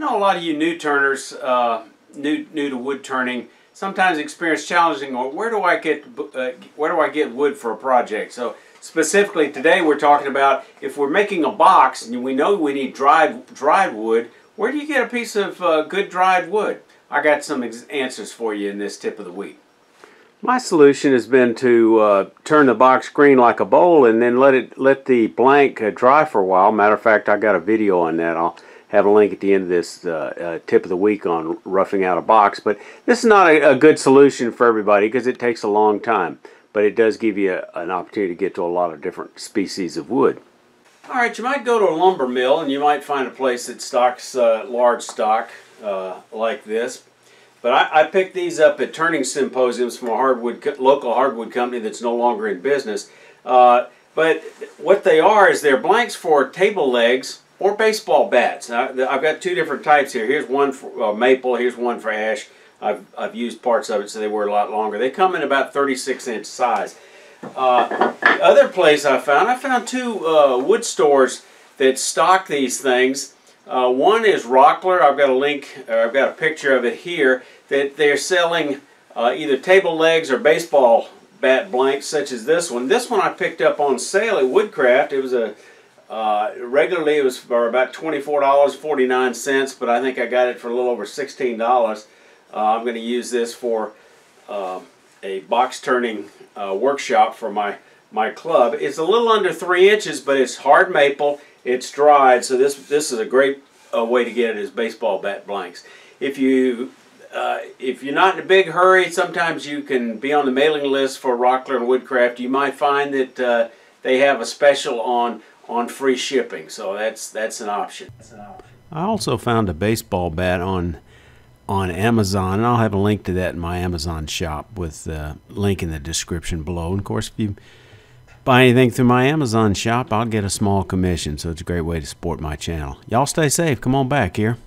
know a lot of you new turners, uh, new new to wood turning, sometimes experience challenging. Or where do I get uh, where do I get wood for a project? So specifically today, we're talking about if we're making a box and we know we need dried dried wood. Where do you get a piece of uh, good dried wood? I got some answers for you in this tip of the week. My solution has been to uh, turn the box green like a bowl and then let it let the blank uh, dry for a while. Matter of fact, I got a video on that. I'll have a link at the end of this uh, uh, tip of the week on roughing out a box. But this is not a, a good solution for everybody because it takes a long time. But it does give you a, an opportunity to get to a lot of different species of wood. All right, you might go to a lumber mill and you might find a place that stocks uh, large stock uh, like this. But I, I, picked these up at turning symposiums from a hardwood local hardwood company that's no longer in business. Uh, but what they are is they're blanks for table legs or baseball bats. I've got two different types here. Here's one for uh, maple, here's one for ash. I've, I've used parts of it so they were a lot longer. They come in about 36 inch size. Uh, the other place I found, I found two uh, wood stores that stock these things. Uh, one is Rockler. I've got a link, I've got a picture of it here, that they're selling uh, either table legs or baseball bat blanks such as this one. This one I picked up on sale at Woodcraft. It was a uh, regularly it was for about $24.49, but I think I got it for a little over $16. Uh, I'm going to use this for uh, a box turning uh, workshop for my, my club. It's a little under 3 inches, but it's hard maple. It's dried, so this, this is a great uh, way to get it as baseball bat blanks. If you uh, if you're not in a big hurry, sometimes you can be on the mailing list for Rockler and Woodcraft. You might find that uh, they have a special on on free shipping. So that's that's an option. That's an option. I also found a baseball bat on on Amazon, and I'll have a link to that in my Amazon shop with a link in the description below. And of course, if you buy anything through my Amazon shop, I'll get a small commission. So it's a great way to support my channel. Y'all stay safe. Come on back here.